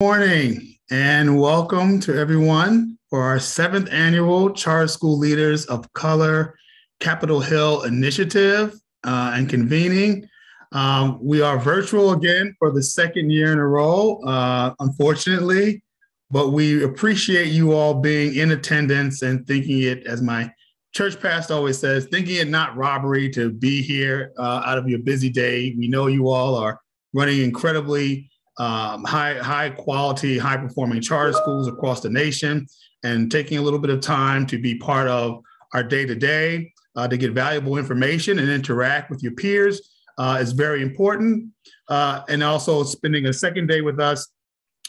morning and welcome to everyone for our seventh annual Charter School Leaders of Color Capitol Hill Initiative uh, and convening. Um, we are virtual again for the second year in a row, uh, unfortunately, but we appreciate you all being in attendance and thinking it, as my church pastor always says, thinking it not robbery to be here uh, out of your busy day. We know you all are running incredibly um, high high quality, high performing charter schools across the nation, and taking a little bit of time to be part of our day to day to get valuable information and interact with your peers uh, is very important. Uh, and also spending a second day with us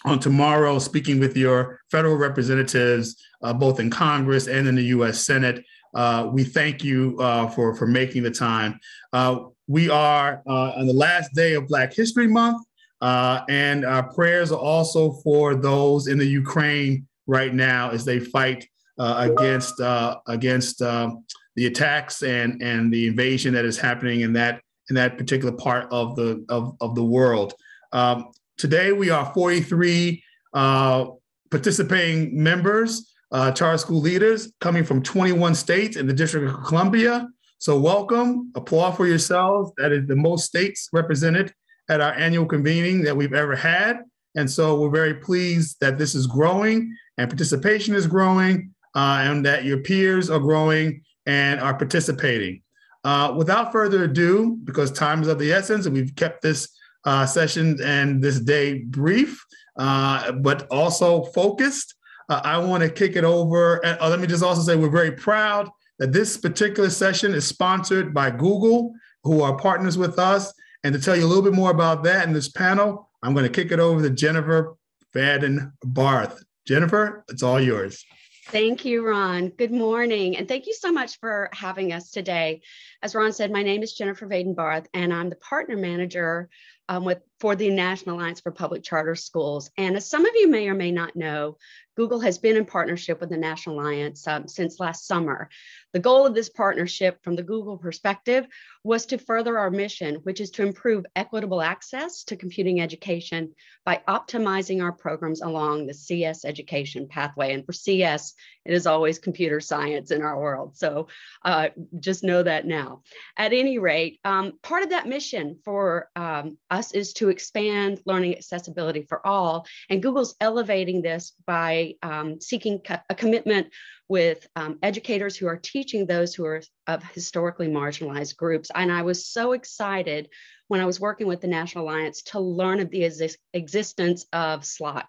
on tomorrow, speaking with your federal representatives, uh, both in Congress and in the U.S. Senate. Uh, we thank you uh, for for making the time. Uh, we are on the last day of Black History Month. Uh, and our prayers are also for those in the Ukraine right now as they fight uh, against uh, against um, the attacks and and the invasion that is happening in that in that particular part of the of, of the world. Um, today we are 43 uh, participating members, uh, charter school leaders coming from 21 states in the District of Columbia. So welcome, applaud for yourselves. That is the most states represented at our annual convening that we've ever had. And so we're very pleased that this is growing and participation is growing uh, and that your peers are growing and are participating. Uh, without further ado, because time is of the essence and we've kept this uh, session and this day brief, uh, but also focused, uh, I want to kick it over. And uh, let me just also say we're very proud that this particular session is sponsored by Google, who are partners with us. And to tell you a little bit more about that in this panel, I'm going to kick it over to Jennifer Vaden Barth. Jennifer, it's all yours. Thank you, Ron. Good morning. And thank you so much for having us today. As Ron said, my name is Jennifer Vaden Barth, and I'm the partner manager um, with, for the National Alliance for Public Charter Schools. And as some of you may or may not know, Google has been in partnership with the National Alliance um, since last summer. The goal of this partnership from the Google perspective was to further our mission, which is to improve equitable access to computing education by optimizing our programs along the CS education pathway. And for CS, it is always computer science in our world. So uh, just know that now. At any rate, um, part of that mission for um, us is to expand learning accessibility for all. And Google's elevating this by um, seeking a commitment with um, educators who are teaching those who are of historically marginalized groups. And I was so excited when I was working with the National Alliance to learn of the exist existence of SLOC.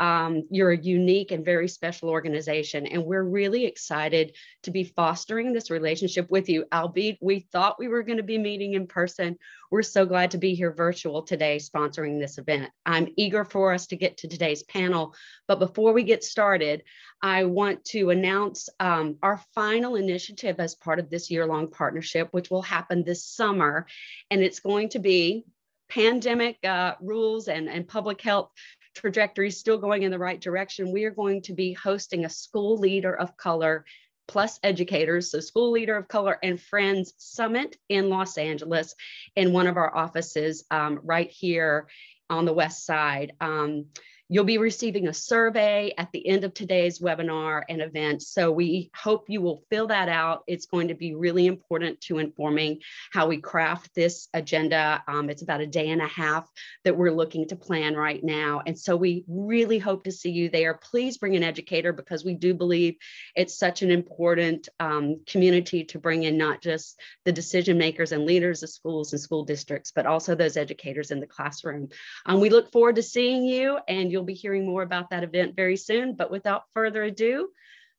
Um, you're a unique and very special organization, and we're really excited to be fostering this relationship with you. Albeit we thought we were going to be meeting in person, we're so glad to be here virtual today sponsoring this event. I'm eager for us to get to today's panel, but before we get started, I want to announce um, our final initiative as part of this year-long partnership, which will happen this summer, and it's going to be pandemic uh, rules and, and public health trajectory still going in the right direction. We are going to be hosting a school leader of color plus educators, so school leader of color and friends summit in Los Angeles in one of our offices um, right here on the west side. Um, You'll be receiving a survey at the end of today's webinar and event. So we hope you will fill that out. It's going to be really important to informing how we craft this agenda. Um, it's about a day and a half that we're looking to plan right now. And so we really hope to see you there. Please bring an educator because we do believe it's such an important um, community to bring in not just the decision makers and leaders of schools and school districts, but also those educators in the classroom. Um, we look forward to seeing you and you'll You'll be hearing more about that event very soon. But without further ado,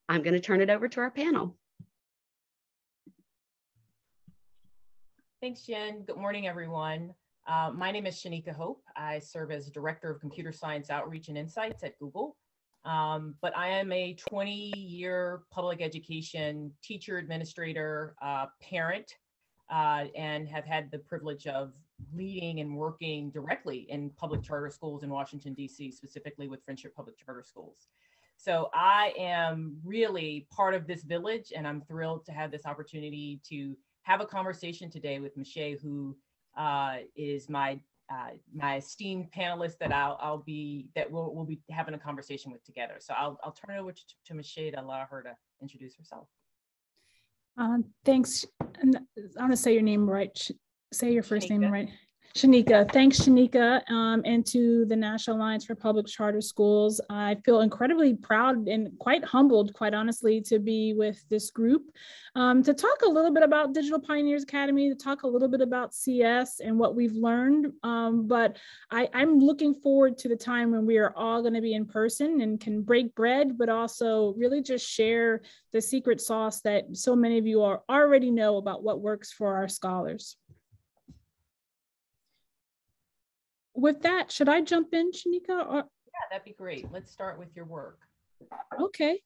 I'm going to turn it over to our panel. Thanks, Jen. Good morning, everyone. Uh, my name is Shanika Hope. I serve as Director of Computer Science Outreach and Insights at Google. Um, but I am a 20 year public education teacher, administrator, uh, parent, uh, and have had the privilege of leading and working directly in public charter schools in Washington, D.C., specifically with Friendship Public Charter Schools. So I am really part of this village, and I'm thrilled to have this opportunity to have a conversation today with Mashea, who uh, is my uh, my esteemed panelist that I'll, I'll be that we'll, we'll be having a conversation with together. So I'll, I'll turn it over to, to Mashea to allow her to introduce herself. Um, thanks. I want to say your name right. Say your first Shanika. name right. Shanika, thanks, Shanika, um, and to the National Alliance for Public Charter Schools. I feel incredibly proud and quite humbled, quite honestly, to be with this group um, to talk a little bit about Digital Pioneers Academy, to talk a little bit about CS and what we've learned. Um, but I, I'm looking forward to the time when we are all going to be in person and can break bread, but also really just share the secret sauce that so many of you are already know about what works for our scholars. With that, should I jump in, Shanika? Or? Yeah, that'd be great. Let's start with your work. Okay.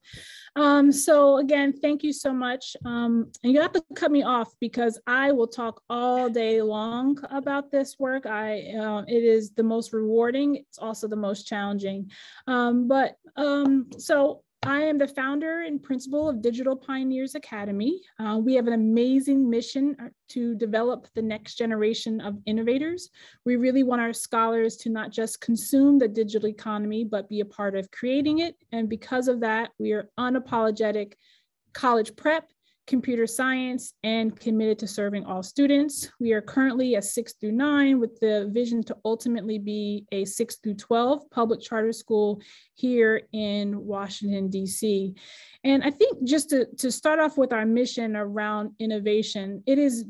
Um, so again, thank you so much. Um, and you have to cut me off because I will talk all day long about this work. I uh, it is the most rewarding. It's also the most challenging. Um, but um, so I am the founder and principal of Digital Pioneers Academy. Uh, we have an amazing mission uh, to develop the next generation of innovators. We really want our scholars to not just consume the digital economy, but be a part of creating it. And because of that, we are unapologetic college prep computer science and committed to serving all students. We are currently a six through nine with the vision to ultimately be a six through 12 public charter school here in Washington, DC. And I think just to, to start off with our mission around innovation, it is,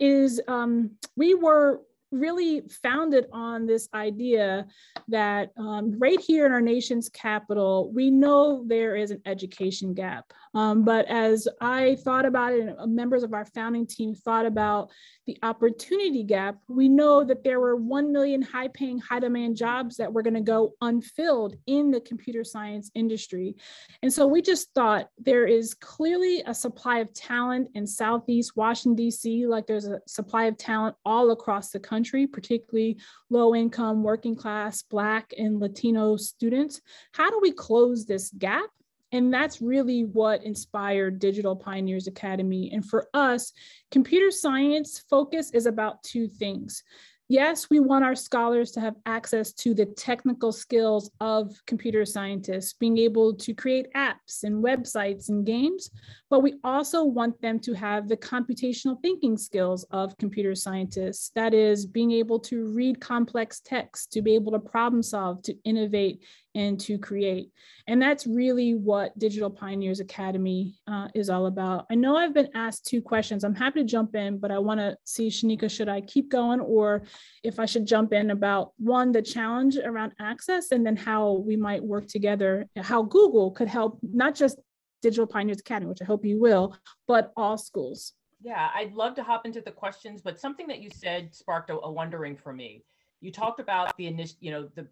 is um, we were really founded on this idea that um, right here in our nation's capital, we know there is an education gap. Um, but as I thought about it, and members of our founding team thought about the opportunity gap, we know that there were 1 million high paying, high demand jobs that were going to go unfilled in the computer science industry. And so we just thought there is clearly a supply of talent in Southeast Washington, DC, like there's a supply of talent all across the country, particularly low income, working class, Black, and Latino students. How do we close this gap? And that's really what inspired Digital Pioneers Academy. And for us, computer science focus is about two things yes, we want our scholars to have access to the technical skills of computer scientists, being able to create apps and websites and games, but we also want them to have the computational thinking skills of computer scientists. That is, being able to read complex text, to be able to problem solve, to innovate, and to create. And that's really what Digital Pioneers Academy uh, is all about. I know I've been asked two questions. I'm happy to jump in, but I want to see, Shanika, should I keep going or if I should jump in about one, the challenge around access, and then how we might work together, how Google could help not just Digital Pioneers Academy, which I hope you will, but all schools. Yeah, I'd love to hop into the questions, but something that you said sparked a, a wondering for me. You talked about the initial, you know, the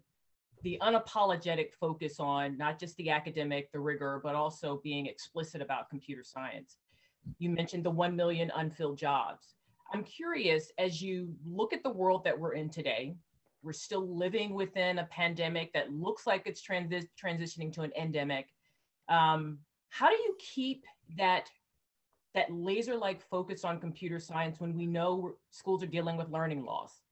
the unapologetic focus on not just the academic, the rigor, but also being explicit about computer science. You mentioned the 1 million unfilled jobs. I'm curious, as you look at the world that we're in today, we're still living within a pandemic that looks like it's transi- transitioning to an endemic. Um, how do you keep that that laser-like focus on computer science when we know schools are dealing with learning loss?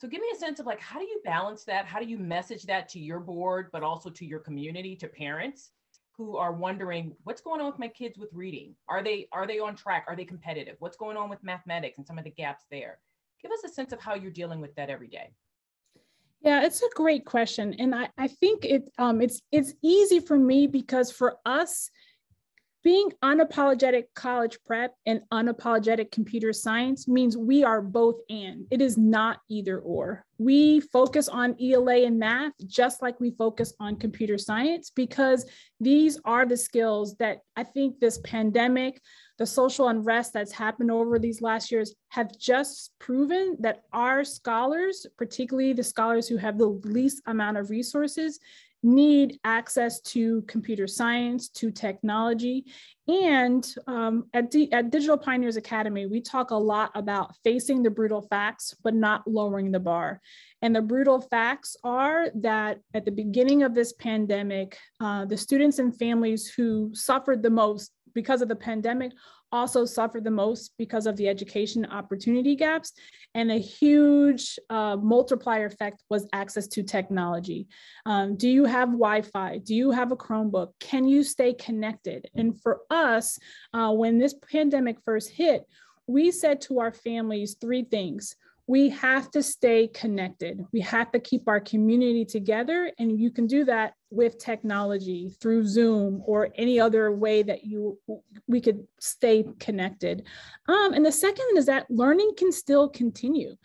So give me a sense of like, how do you balance that? How do you message that to your board, but also to your community, to parents who are wondering what's going on with my kids with reading? Are they are they on track? Are they competitive? What's going on with mathematics and some of the gaps there? Give us a sense of how you're dealing with that every day. Yeah, it's a great question, and I, I think it um, it's it's easy for me because for us, being unapologetic college prep and unapologetic computer science means we are both and. It is not either or. We focus on ELA and math just like we focus on computer science because these are the skills that I think this pandemic, the social unrest that's happened over these last years have just proven that our scholars, particularly the scholars who have the least amount of resources, need access to computer science, to technology. And um, at, D at Digital Pioneers Academy, we talk a lot about facing the brutal facts, but not lowering the bar. And the brutal facts are that at the beginning of this pandemic, uh, the students and families who suffered the most because of the pandemic also suffered the most because of the education opportunity gaps. And a huge uh, multiplier effect was access to technology. Um, do you have Wi Fi? Do you have a Chromebook? Can you stay connected? And for us, uh, when this pandemic first hit, we said to our families three things we have to stay connected. We have to keep our community together. And you can do that with technology through Zoom or any other way that you we could stay connected. Um, and the second is that learning can still continue.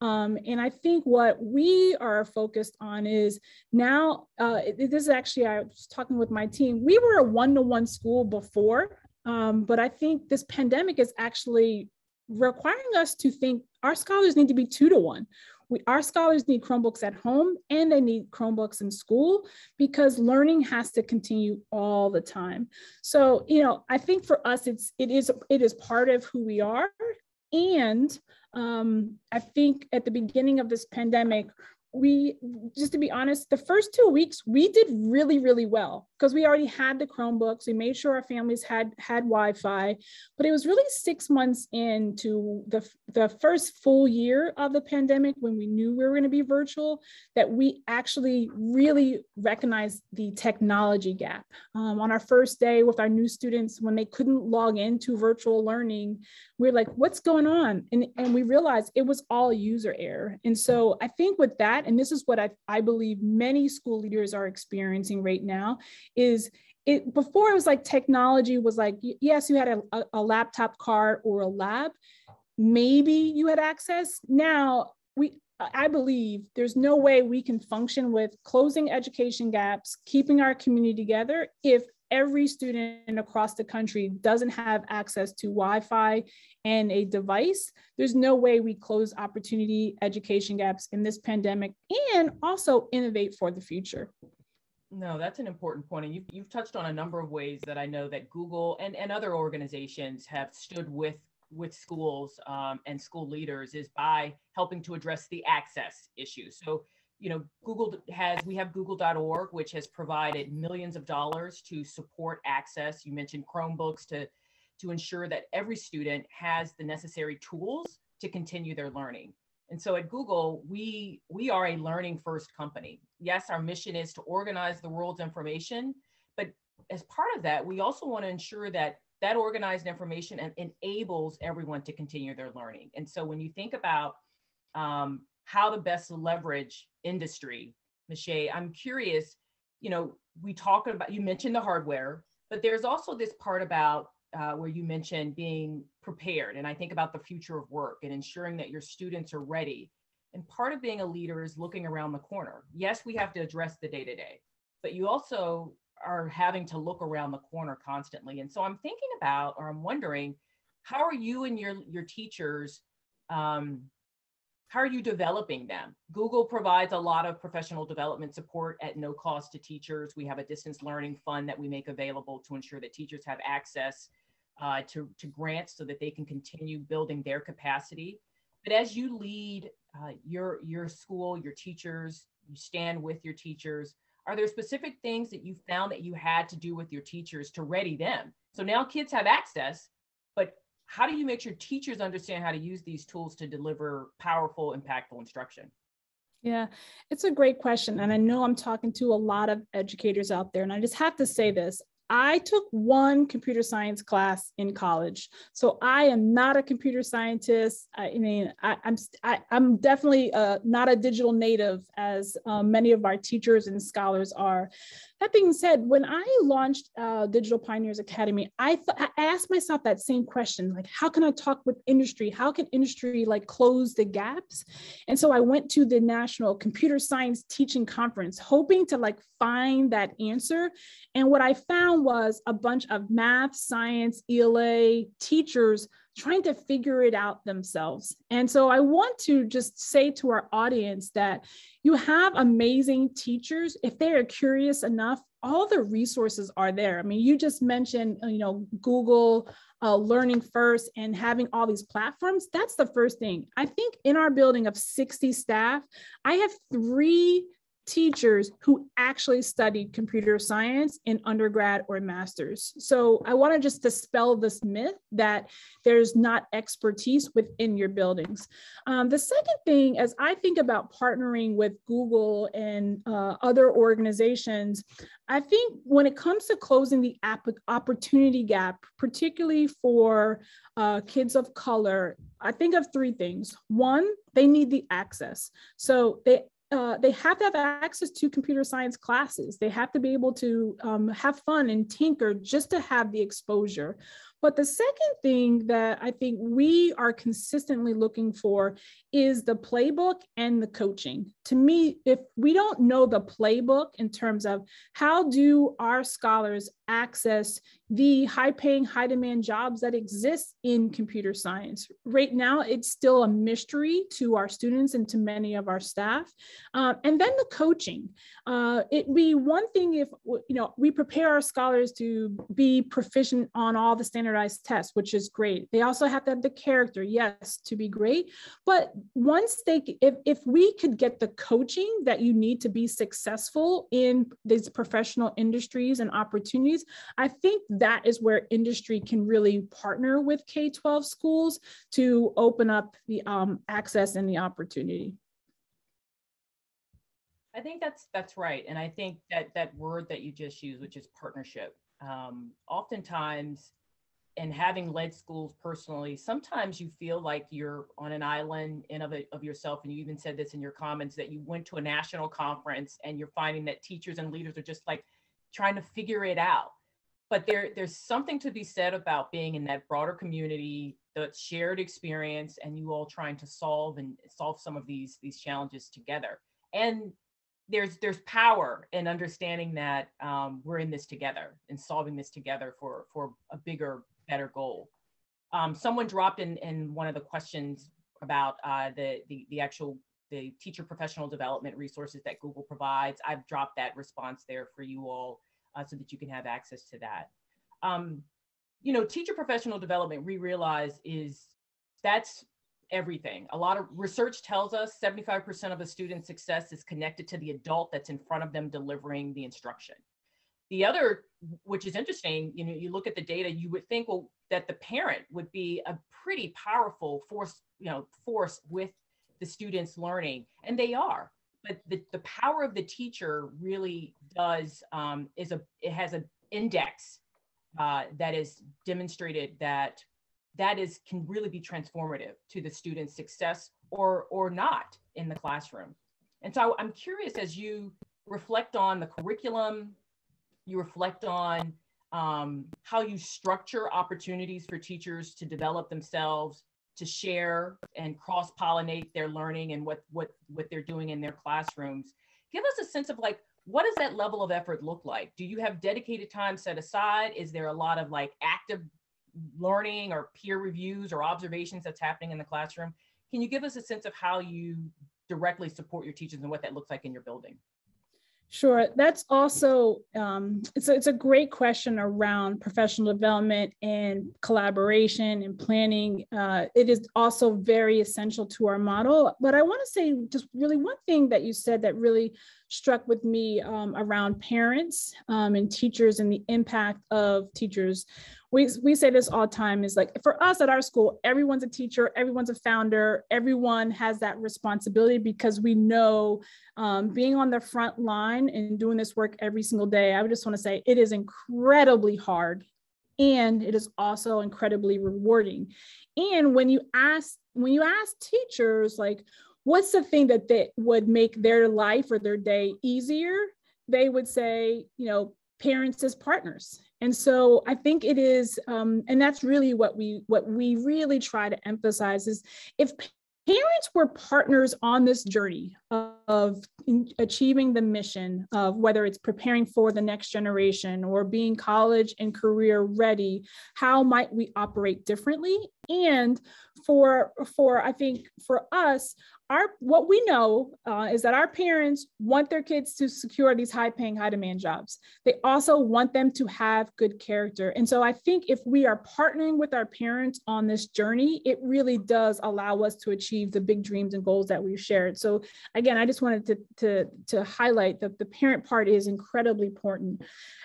Um, and I think what we are focused on is now, uh, this is actually, I was talking with my team, we were a one to one school before, um, but I think this pandemic is actually requiring us to think our scholars need to be two to one. We, our scholars need Chromebooks at home and they need Chromebooks in school because learning has to continue all the time. So, you know, I think for us, it's it is it is part of who we are. And um, I think at the beginning of this pandemic, we just to be honest the first two weeks we did really really well because we already had the chromebooks. We made sure our families had had wi-fi but it was really six months into the the first full year of the pandemic when we knew we were going to be virtual that we actually really recognized the technology gap. Um, on our first day with our new students when they couldn't log into virtual learning we're like what's going on? And, and we realized it was all user error. And so i think with that and this is what I, I believe many school leaders are experiencing right now, is it before it was like technology was like, yes, you had a, a, a laptop card or a lab, maybe you had access. Now we I believe there's no way we can function with closing education gaps, keeping our community together if every student across the country doesn't have access to Wi-Fi and a device, there's no way we close opportunity education gaps in this pandemic and also innovate for the future. No, that's an important point. And you've, you've touched on a number of ways that I know that Google and, and other organizations have stood with with schools um, and school leaders is by helping to address the access issue. So you know, Google has, we have google.org, which has provided millions of dollars to support access. You mentioned Chromebooks to, to ensure that every student has the necessary tools to continue their learning. And so at Google, we, we are a learning first company. Yes, our mission is to organize the world's information, but as part of that, we also want to ensure that that organized information enables everyone to continue their learning. And so when you think about um, how to best leverage industry. Mashea, I'm curious, you know, we talk about, you mentioned the hardware, but there's also this part about uh, where you mentioned being prepared. And I think about the future of work and ensuring that your students are ready. And part of being a leader is looking around the corner. Yes, we have to address the day to day, but you also are having to look around the corner constantly. And so I'm thinking about, or I'm wondering, how are you and your your teachers um, how are you developing them? Google provides a lot of professional development support at no cost to teachers. We have a distance learning fund that we make available to ensure that teachers have access uh, to, to grants so that they can continue building their capacity. But as you lead uh, your, your school, your teachers, you stand with your teachers, are there specific things that you found that you had to do with your teachers to ready them? So now kids have access, how do you make sure teachers understand how to use these tools to deliver powerful, impactful instruction? Yeah, it's a great question. And I know I'm talking to a lot of educators out there. And I just have to say this I took one computer science class in college, so I am not a computer scientist. I, mean, I, am i am definitely uh, not a digital native as um, many of our teachers and scholars are. That being said, when I launched uh, Digital Pioneers Academy, I, th- I asked myself that same question, like, how can I talk with industry? How can industry like close the gaps? And so I went to the National Computer Science Teaching Conference, hoping to like find that answer. And what I found was a bunch of math, science, ELA teachers trying to figure it out themselves. And so I want to just say to our audience that you have amazing teachers. If they are curious enough, all the resources are there. I mean, you just mentioned, you know, Google uh, learning first and having all these platforms. That's the first thing. I think in our building of 60 staff, I have three teachers who actually studied computer science in undergrad or master's. So I want to just dispel this myth that there's not expertise within your buildings. Um, the second thing, as I think about partnering with Google and uh, other organizations, I think when it comes to closing the opportunity gap, particularly for uh, kids of color, I think of three things. One, they need the access. So they uh, they have to have access to computer science classes. They have to be able to um, have fun and tinker just to have the exposure. But the second thing that I think we are consistently looking for is the playbook and the coaching. To me, if we don't know the playbook in terms of how do our scholars access the high paying, high demand jobs that exist in computer science. Right now, it's still a mystery to our students and to many of our staff. Uh, and then the coaching. Uh, it'd be one thing if you know we prepare our scholars to be proficient on all the standardized which is great. They also have to have the character, yes, to be great. But once they, if, if we could get the coaching that you need to be successful in these professional industries and opportunities, I think that is where industry can really partner with K 12 schools to open up the um, access and the opportunity. I think that's that's right, and I think that that word that you just used, which is partnership, um, oftentimes, and having led schools personally, sometimes you feel like you're on an island in of, it, of yourself, and you even said this in your comments that you went to a national conference and you're finding that teachers and leaders are just like trying to figure it out. But there, there's something to be said about being in that broader community, the shared experience, and you all trying to solve and solve some of these these challenges together. And there's there's power in understanding that um, we're in this together and solving this together for for a bigger, better goal. Um, someone dropped in in one of the questions about uh, the, the the actual the teacher professional development resources that Google provides. I've dropped that response there for you all uh, so that you can have access to that. Um, you know, teacher professional development, we realize is that's everything. A lot of research tells us 75% of a student's success is connected to the adult that's in front of them delivering the instruction. The other, which is interesting, you know, you look at the data, you would think, well, that the parent would be a pretty powerful force, you know, force with the students learning, and they are. But the, the power of the teacher really does um, is a it has an index uh, that is demonstrated that that is can really be transformative to the student's success or or not in the classroom. And so i'm curious as you reflect on the curriculum you reflect on um, how you structure opportunities for teachers to develop themselves to share and cross pollinate their learning and what what what they're doing in their classrooms. Give us a sense of like what does that level of effort look like? Do you have dedicated time set aside? Is there a lot of like active learning or peer reviews or observations that's happening in the classroom? Can you give us a sense of how you directly support your teachers and what that looks like in your building Sure. That's also um, it's a, it's a great question around professional development and collaboration and planning. Uh, it is also very essential to our model. But I want to say just really one thing that you said that really struck with me um, around parents um, and teachers and the impact of teachers we, we say this all the time is like for us at our school everyone's a teacher everyone's a founder everyone has that responsibility because we know um, being on the front line and doing this work every single day i would just want to say it is incredibly hard and it is also incredibly rewarding. And when you ask when you ask teachers like what's the thing that they would make their life or their day easier? They would say you know parents as partners and so i think it is um, and that's really what we what we really try to emphasize is if parents were partners on this journey of achieving the mission of whether it's preparing for the next generation or being college and career ready how might we operate differently and for for I think for us, our what we know uh, is that our parents want their kids to secure these high paying high demand jobs. They also want them to have good character. And so i think if we are partnering with our parents on this journey it really does allow us to achieve the big dreams and goals that we've shared. So again i just wanted to to, to highlight that the parent part is incredibly important.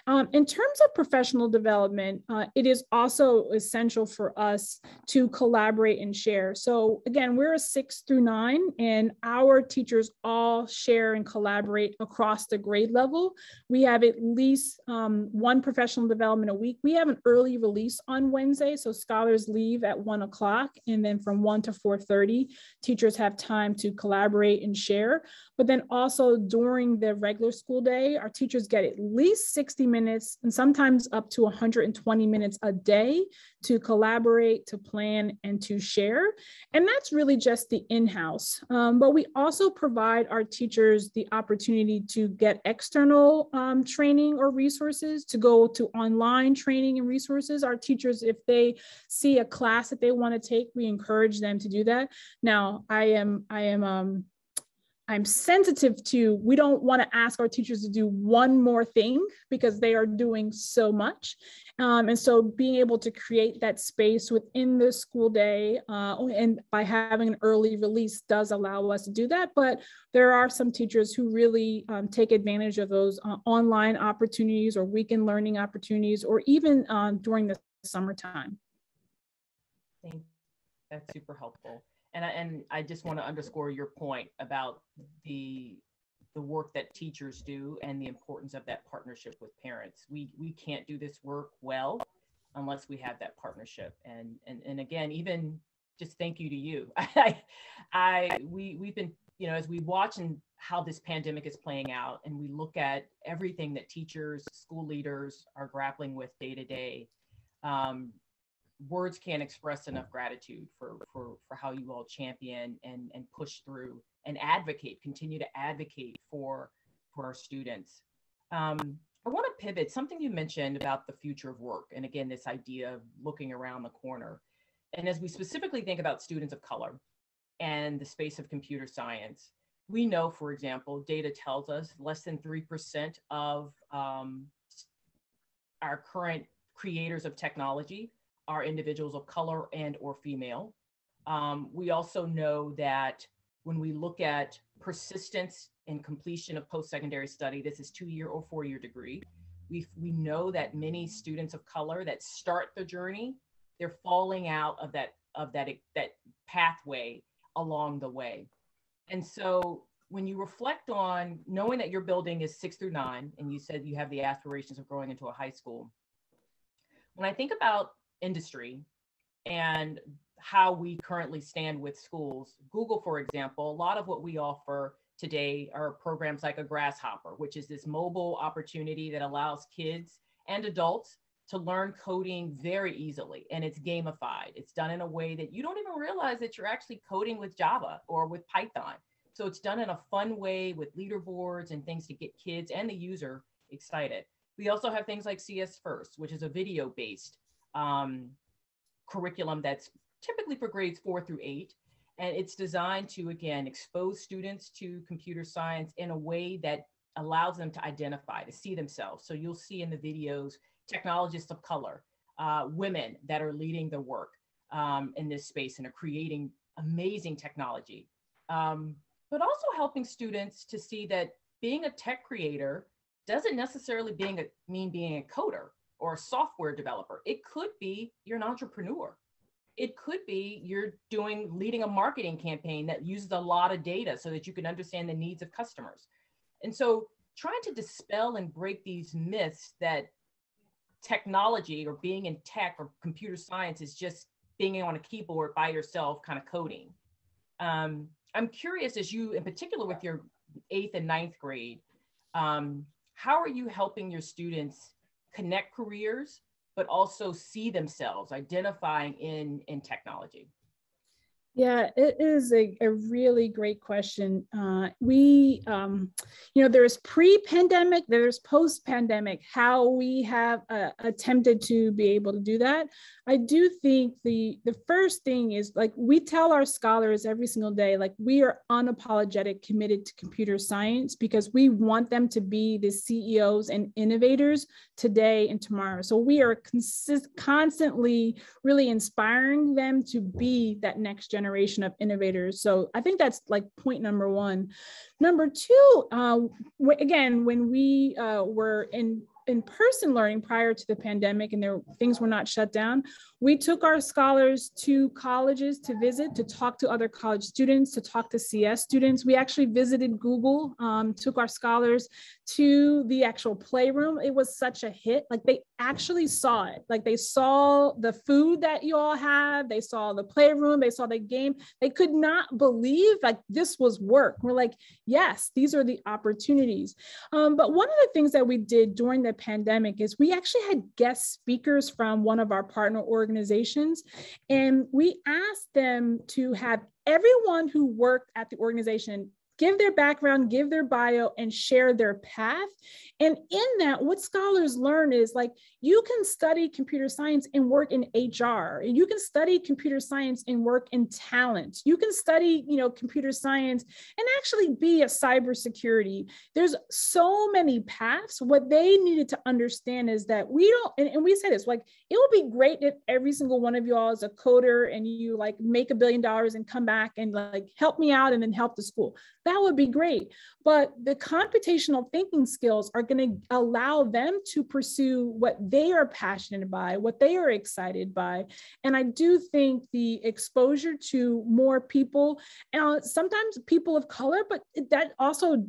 Um, in terms of professional development uh, it is also essential for us to collaborate and share so again we're a six through nine and our teachers all share and collaborate across the grade level. We have at least um, one professional development a week. We have an early release on Wednesday, so scholars leave at one o'clock, and then from one to 4.30, teachers have time to collaborate and share. But then also during the regular school day, our teachers get at least 60 minutes and sometimes up to 120 minutes a day to collaborate, to plan, and to share. And that's really just the in-house. Um, but we also provide our teachers the opportunity to get external um, training or resources, to go to online training and resources. Our teachers, if they see a class that they want to take, we encourage them to do that. Now, I am, I am, um, I'm sensitive to, we don't want to ask our teachers to do one more thing because they are doing so much. Um, and so being able to create that space within the school day uh, and by having an early release does allow us to do that. But there are some teachers who really um, take advantage of those uh, online opportunities or weekend learning opportunities or even uh, during the summertime. Thank That's super helpful and I, and I just want to underscore your point about the the work that teachers do and the importance of that partnership with parents. We we can't do this work well unless we have that partnership. And and and again, even just thank you to you. I I we we've been you know as we watch and how this pandemic is playing out and we look at everything that teachers school leaders are grappling with day to day um, words can't express enough gratitude for for for how you all champion and and push through and advocate continue to advocate for for our students. Um, i want to pivot something you mentioned about the future of work and again this idea of looking around the corner. And as we specifically think about students of color and the space of computer science we know for example data tells us less than 3% of um, our current creators of technology are individuals of color and or female. Um, we also know that when we look at persistence and completion of post-secondary study, this is two-year or four-year degree. We, we know that many students of color that start the journey, they're falling out of that of that that pathway along the way. And so when you reflect on knowing that your building is six through nine, and you said you have the aspirations of growing into a high school, when I think about industry and how we currently stand with schools. Google, for example, a lot of what we offer today are programs like a Grasshopper, which is this mobile opportunity that allows kids and adults to learn coding very easily. And it's gamified. It's done in a way that you don't even realize that you're actually coding with Java or with Python. So it's done in a fun way with leaderboards and things to get kids and the user excited. We also have things like CS First, which is a video based um, curriculum that's typically for grades four through eight. And it's designed to, again, expose students to computer science in a way that allows them to identify, to see themselves. So you'll see in the videos technologists of color, uh, women that are leading the work um, in this space and are creating amazing technology. Um, but also helping students to see that being a tech creator doesn't necessarily being a, mean being a coder or a software developer. It could be you're an entrepreneur. It could be you're doing leading a marketing campaign that uses a lot of data so that you can understand the needs of customers. And so trying to dispel and break these myths that technology or being in tech or computer science is just being on a keyboard by yourself kind of coding. Um, I'm curious as you in particular with your eighth and ninth grade, um, how are you helping your students connect careers, but also see themselves identifying in, in technology? Yeah, it is a, a really great question. Uh, we, um, you know, there's pre pandemic, there's post pandemic, how we have uh, attempted to be able to do that. I do think the, the first thing is like we tell our scholars every single day, like we are unapologetic committed to computer science because we want them to be the CEOs and innovators today and tomorrow. So we are consist- constantly really inspiring them to be that next generation generation of innovators. So I think that's like point number one. Number two, uh, again, when we uh, were in in-person learning prior to the pandemic and there things were not shut down we took our scholars to colleges to visit to talk to other college students to talk to cs students. We actually visited google um, took our scholars to the actual playroom. It was such a hit. Like they actually saw it. Like they saw the food that you all had they saw the playroom. They saw the game. They could not believe like this was work. We're like yes these are the opportunities. Um, but one of the things that we did during the pandemic is we actually had guest speakers from one of our partner organizations, and we asked them to have everyone who worked at the organization give their background, give their bio, and share their path. And in that, what scholars learn is like you can study computer science and work in HR. You can study computer science and work in talent. You can study, you know, computer science and actually be a cybersecurity. There's so many paths. What they needed to understand is that we don't, and, and we say this, like it would be great if every single one of y'all is a coder and you like make a billion dollars and come back and like help me out and then help the school that would be great. But the computational thinking skills are going to allow them to pursue what they are passionate by, what they are excited by. And I do think the exposure to more people, uh, sometimes people of color, but that also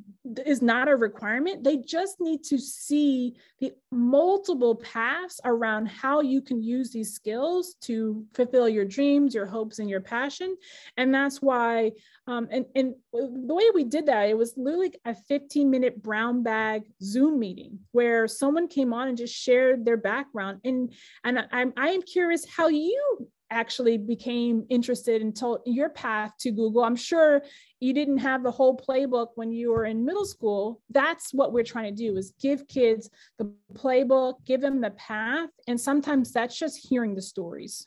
is not a requirement. They just need to see the multiple paths around how you can use these skills to fulfill your dreams, your hopes, and your passion. And that's why, um, and, and the way we did that, it was literally a 15 minute brown bag Zoom meeting where someone came on and just shared their background. And, and I'm, I am curious how you actually became interested and told your path to Google. I'm sure you didn't have the whole playbook when you were in middle school. That's what we're trying to do is give kids the playbook, give them the path. And sometimes that's just hearing the stories.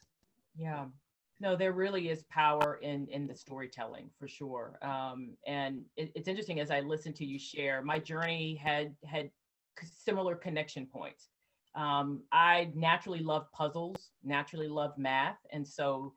Yeah no there really is power in in the storytelling for sure. Um, and it, it's interesting as i listen to you share my journey had had similar connection points. Um, i naturally love puzzles naturally love math and so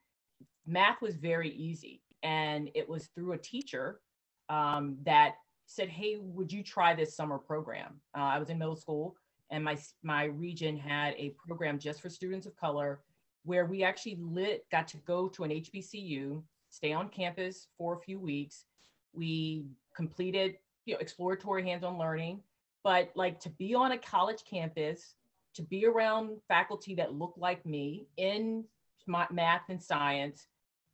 math was very easy. And it was through a teacher um, that said hey would you try this summer program? Uh, i was in middle school and my my region had a program just for students of color where we actually lit, got to go to an HBCU, stay on campus for a few weeks. We completed, you know, exploratory hands-on learning, but like to be on a college campus, to be around faculty that look like me in math and science,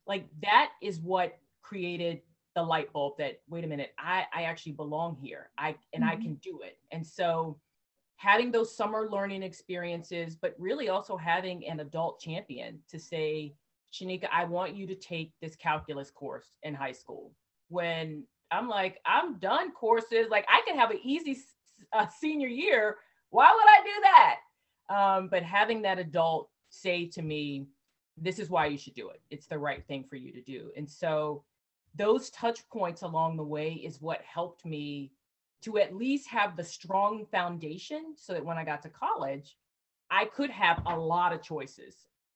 like that is what created the light bulb that wait a minute, I, I actually belong here. I and mm-hmm. I can do it. And so having those summer learning experiences, but really also having an adult champion to say, Shanika, I want you to take this calculus course in high school. When I'm like, I'm done courses, like I can have an easy uh, senior year. Why would I do that? Um, but having that adult say to me, this is why you should do it. It's the right thing for you to do. And so those touch points along the way is what helped me to at least have the strong foundation so that when I got to college, I could have a lot of choices.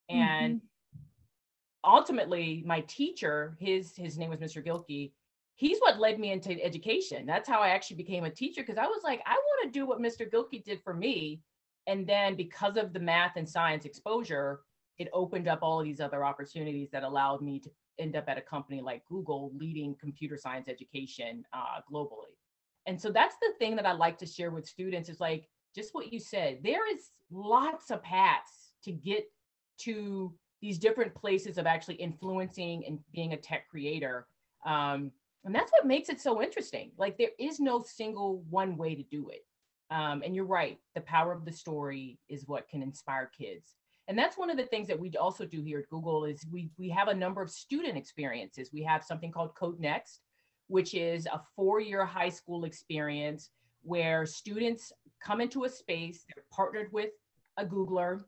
And mm-hmm. ultimately, my teacher, his his name was Mr. Gilkey, he's what led me into education. That's how I actually became a teacher because I was like, I want to do what Mr. Gilkey did for me. And then because of the math and science exposure, it opened up all of these other opportunities that allowed me to end up at a company like Google leading computer science education uh, globally. And so that's the thing that I like to share with students is like just what you said. There is lots of paths to get to these different places of actually influencing and being a tech creator. Um, and that's what makes it so interesting. Like there is no single one way to do it. Um, and you're right, the power of the story is what can inspire kids. And that's one of the things that we also do here at Google is we, we have a number of student experiences. We have something called Code Next, which is a four-year high school experience where students come into a space, they're partnered with a Googler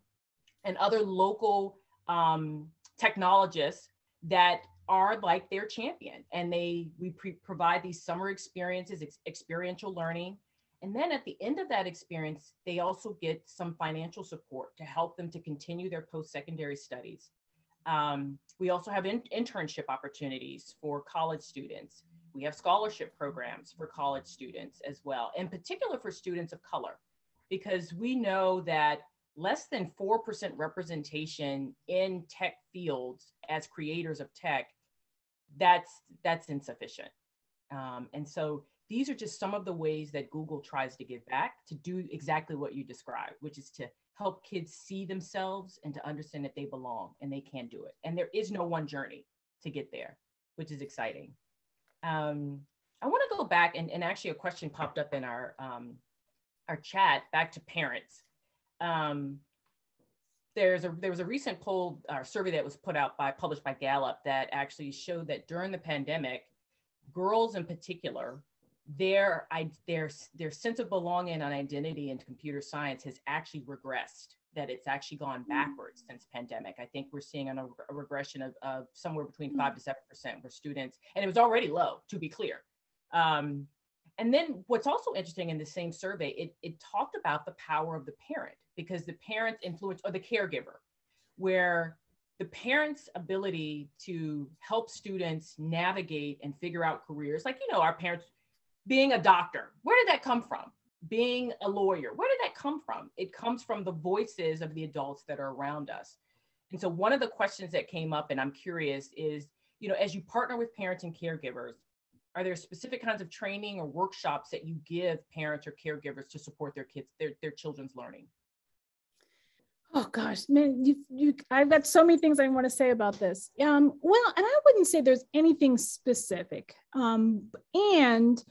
and other local um, technologists that are like their champion. And they we pre- provide these summer experiences ex- experiential learning. And then at the end of that experience they also get some financial support to help them to continue their post-secondary studies. Um, we also have in- internship opportunities for college students we have scholarship programs for college students as well in particular for students of color because we know that less than 4% representation in tech fields as creators of tech that's that's insufficient. Um, and so these are just some of the ways that google tries to give back to do exactly what you described which is to help kids see themselves and to understand that they belong and they can do it. And there is no one journey to get there which is exciting um, i want to go back and, and actually a question popped up in our um, our chat back to parents um, there's a there was a recent poll or survey that was put out by published by Gallup that actually showed that during the pandemic, girls in particular, their I, their their sense of belonging and identity in computer science has actually regressed. That it's actually gone hmm. backwards since pandemic. I think we're seeing a, a regression of, of somewhere between five to seven percent where students, and it was already low to be clear. Um, and then what's also interesting in the same survey, it, it talked about the power of the parent because the parent's influence or the caregiver, where the parent's ability to help students navigate and figure out careers, like, you know, our parents being a doctor, where did that come from? Being a lawyer, where did that come from? It comes from the voices of the adults that are around us. And so, one of the questions that came up, and I'm curious, is, you know, as you partner with parents and caregivers, are there specific kinds of training or workshops that you give parents or caregivers to support their kids, their, their children's learning? Oh gosh, man, you you I've got so many things I want to say about this. Um, well, and I wouldn't say there's anything specific. Um, and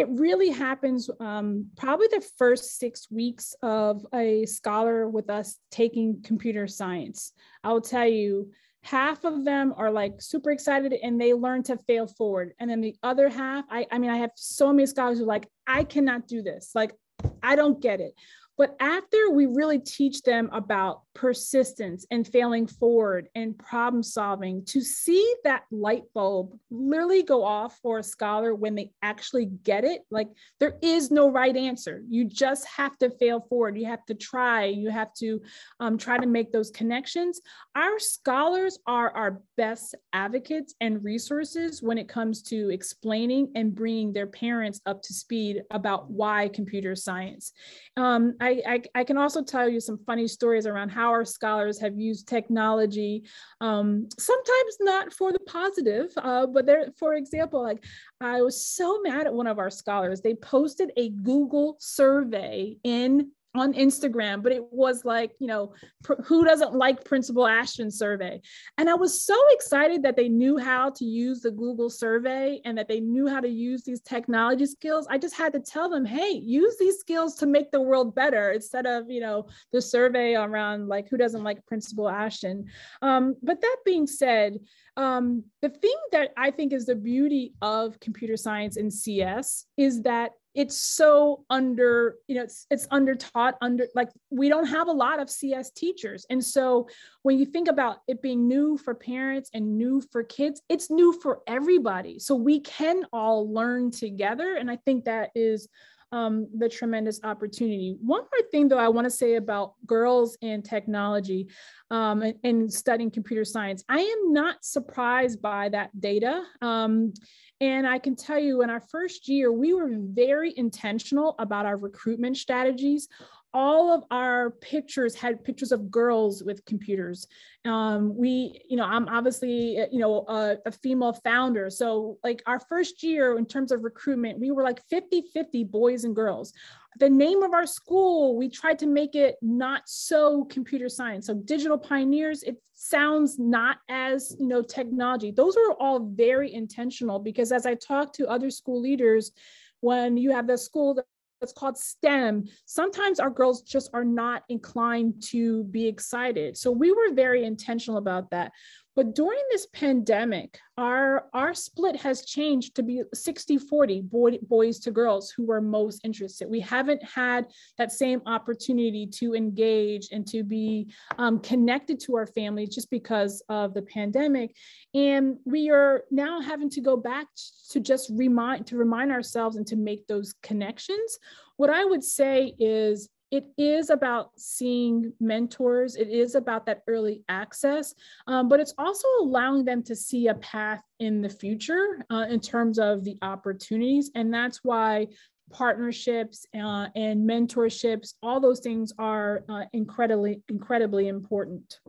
it really happens um, probably the first six weeks of a scholar with us taking computer science. I will tell you, half of them are like super excited and they learn to fail forward. And then the other half, I, I mean, I have so many scholars who are like, I cannot do this. Like, I don't get it. But after we really teach them about persistence and failing forward and problem solving, to see that light bulb literally go off for a scholar when they actually get it, like there is no right answer. You just have to fail forward. You have to try. You have to um, try to make those connections. Our scholars are our best advocates and resources when it comes to explaining and bringing their parents up to speed about why computer science. Um, I I, I, I, can also tell you some funny stories around how our scholars have used technology, um, sometimes not for the positive, uh, but there, for example, like I was so mad at one of our scholars. They posted a Google survey in on Instagram, but it was like, you know, pr- who doesn't like Principal Ashton survey? And I was so excited that they knew how to use the Google survey and that they knew how to use these technology skills. I just had to tell them, hey, use these skills to make the world better instead of, you know, the survey around like who doesn't like Principal Ashton. Um, but that being said, um, the thing that I think is the beauty of computer science and CS is that it's so under you know it's it's under taught under like we don't have a lot of cs teachers. And so when you think about it being new for parents and new for kids it's new for everybody. So we can all learn together. And i think that is um, the tremendous opportunity. One more thing, though, I want to say about girls and technology um, and, and, studying computer science. I am not surprised by that data. Um, and I can tell you, in our first year, we were very intentional about our recruitment strategies all of our pictures had pictures of girls with computers. Um, we, you know, I'm obviously, you know, a, a, female founder. So like our first year in terms of recruitment, we were like 50, 50 boys and girls. The name of our school, we tried to make it not so computer science. So digital pioneers, it sounds not as, you know, technology. Those were all very intentional because as I talked to other school leaders, when you have the school that's called STEM, sometimes our girls just are not inclined to be excited. So we were very intentional about that. But during this pandemic, our, our split has changed to be 60 40 boy, boys to girls who were most interested. We haven't had that same opportunity to engage and to be um, connected to our families just because of the pandemic. And we are now having to go back to just remind to remind ourselves and to make those connections. What I would say is it is about seeing mentors. It is about that early access, um, but it's also allowing them to see a path in the future uh, in terms of the opportunities. And that's why partnerships uh, and mentorships, all those things are uh, incredibly, incredibly important.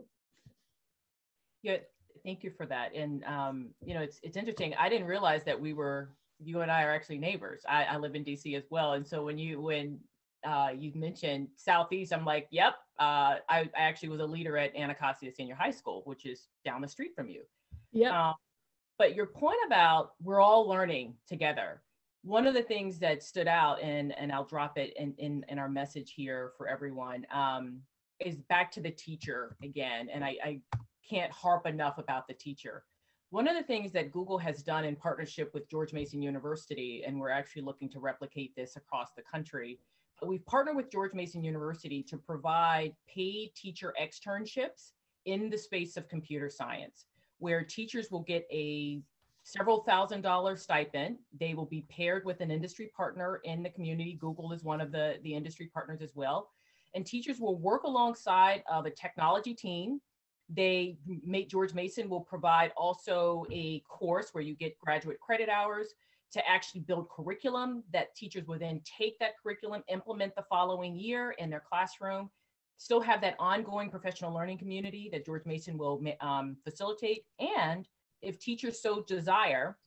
Yeah, thank you for that. And um, you know, it's it's interesting. I didn't realize that we were you and I are actually neighbors. I, I live in DC as well, and so when you when uh, you mentioned Southeast. I'm like, yep. Uh, I, I, actually was a leader at Anacostia Senior High School, which is down the street from you. Yeah. Um, but your point about we're all learning together. One of the things that stood out, and and I'll drop it in in, in our message here for everyone, um, is back to the teacher again. And I, I can't harp enough about the teacher. One of the things that Google has done in partnership with George Mason University, and we're actually looking to replicate this across the country, we've partnered with George Mason University to provide paid teacher externships in the space of computer science, where teachers will get a several thousand dollar stipend. They will be paired with an industry partner in the community. Google is one of the, the industry partners as well. And teachers will work alongside of a technology team. They make George Mason will provide also a course where you get graduate credit hours to actually build curriculum that teachers will then take that curriculum, implement the following year in their classroom, still have that ongoing professional learning community that George Mason will um, facilitate. And if teachers so desire,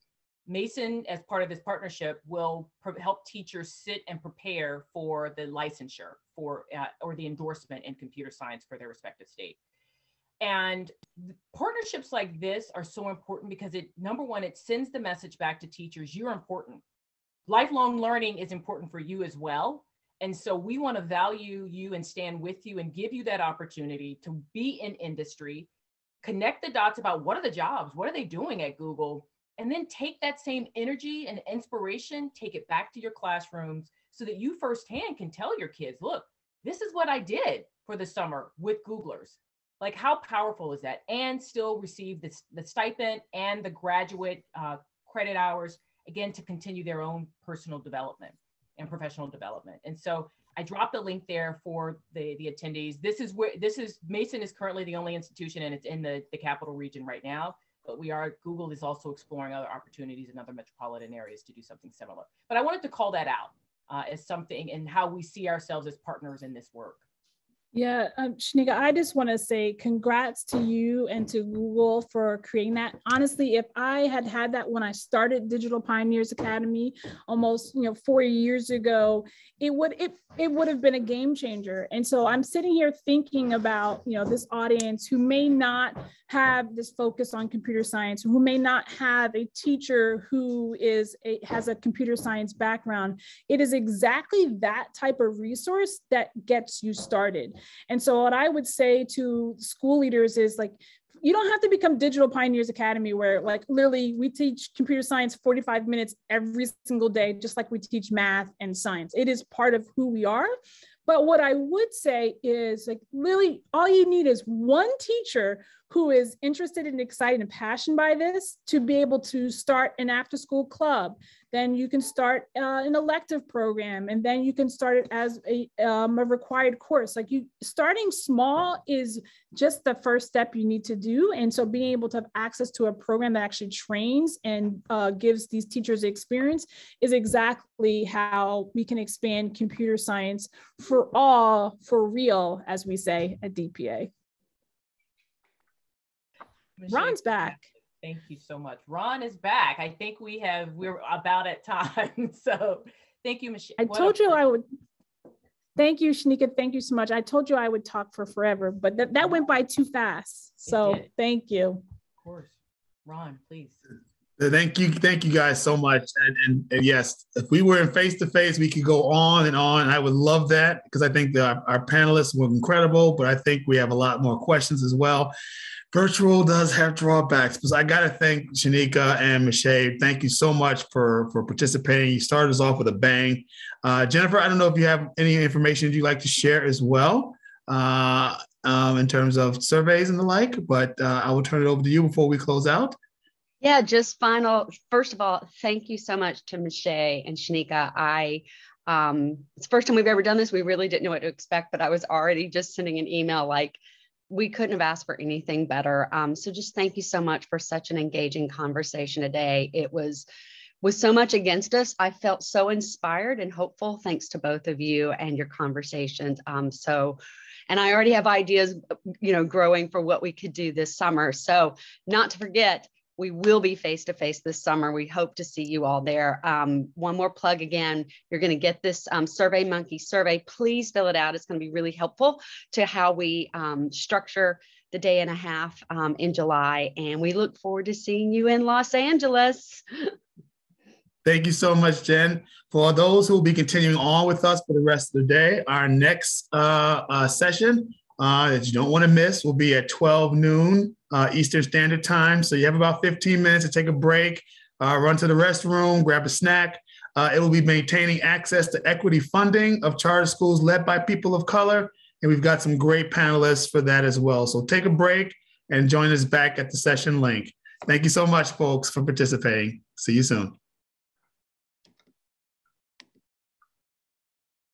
Mason, as part of this partnership, will help teachers sit and prepare for the licensure for uh, or the endorsement in computer science for their respective state. And partnerships like this are so important because it, number one, it sends the message back to teachers you're important. Lifelong learning is important for you as well. And so we want to value you and stand with you and give you that opportunity to be in industry, connect the dots about what are the jobs, what are they doing at Google, and then take that same energy and inspiration, take it back to your classrooms so that you firsthand can tell your kids, look, this is what I did for the summer with Googlers. Like, how powerful is that? And still receive the, the stipend and the graduate uh, credit hours, again, to continue their own personal development and professional development. And so I dropped a link there for the, the attendees. This is where this is Mason is currently the only institution and it's in the, the capital region right now. But we are Google is also exploring other opportunities in other metropolitan areas to do something similar. But I wanted to call that out uh, as something and how we see ourselves as partners in this work. Yeah, um, Shanika, I just want to say congrats to you and to Google for creating that. Honestly, if I had had that when I started Digital Pioneers Academy almost you know four years ago, it would it it would have been a game changer. And so I'm sitting here thinking about you know this audience who may not have this focus on computer science, who may not have a teacher who is a, has a computer science background. It is exactly that type of resource that gets you started. And so what I would say to school leaders is like, you don't have to become digital pioneers academy where like literally we teach computer science 45 minutes every single day just like we teach math and science it is part of who we are but what I would say is like really all you need is one teacher who is interested and excited and passionate by this to be able to start an after school club. Then you can start uh, an elective program and then you can start it as a, um, a required course. Like you starting small is just the first step you need to do. And so being able to have access to a program that actually trains and uh, gives these teachers experience is exactly how we can expand computer science for all, for real, as we say at DPA. Ron's back. Thank you so much. Ron is back. I think we have, we're about at time. so thank you, Michelle. I what told you I would. Thank you, Shanika. Thank you so much. I told you I would talk for forever, but that, that went by too fast. So thank you. Of course. Ron, please. Thank you, thank you guys so much. And, and, and yes, if we were in face to face, we could go on and on. I would love that because I think our panelists were incredible, but I think we have a lot more questions as well. Virtual does have drawbacks, but I got to thank Shanika and Michelle. Thank you so much for for participating. You started us off with a bang. Uh, Jennifer, I don't know if you have any information you'd like to share as well uh, um, in terms of surveys and the like, but uh, I will turn it over to you before we close out. Yeah, just final. First of all, thank you so much to Michelle and Shanika. I um, it's the first time we've ever done this. We really didn't know what to expect, but I was already just sending an email like, we couldn't have asked for anything better. Um, so just thank you so much for such an engaging conversation today. It was with so much against us. I felt so inspired and hopeful thanks to both of you and your conversations. Um, so and I already have ideas, you know, growing for what we could do this summer. So not to forget, we will be face to face this summer. We hope to see you all there. Um, one more plug again, you're going to get this um, Survey Monkey survey. Please fill it out. It's going to be really helpful to how we um, structure the day and a half um, in July. And we look forward to seeing you in Los Angeles. Thank you so much, Jen. For those who will be continuing on with us for the rest of the day, our next uh, uh, session uh, that you don't want to miss will be at 12 noon uh, Eastern Standard Time. So you have about 15 minutes to take a break, uh, run to the restroom, grab a snack. Uh, it will be maintaining access to equity funding of charter schools led by people of color. And we've got some great panelists for that as well. So take a break and join us back at the session link. Thank you so much, folks, for participating. See you soon.